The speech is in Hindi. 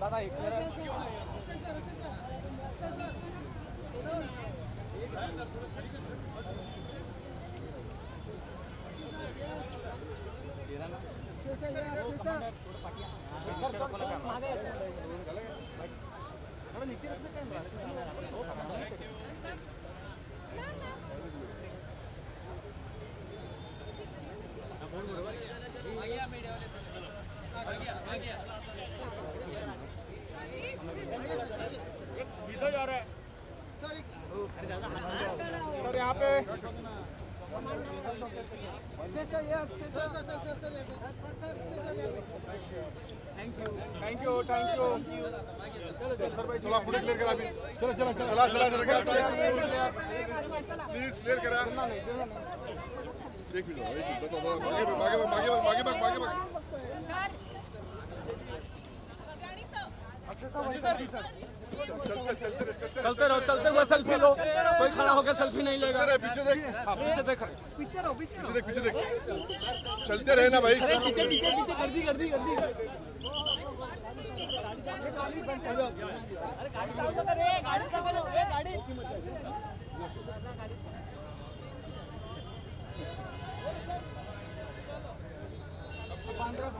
दादा एक नीचे रखना क्या इधर जा रहा है सर यहाँ पे थैंक यू थैंक यू चला पुढे क्लिअर करा चलो चलो चलो चला जरा प्लीज़ क्लिअर करा चलते रहे, चलते रहो। सेल्फी लो कोई खड़ा होकर सेल्फी नहीं लेगा पीछे देख हाँ पीछे देख पीछे देख पीछे देख चलते रहे ना भाई कर दी कर दी कर दी Gracias.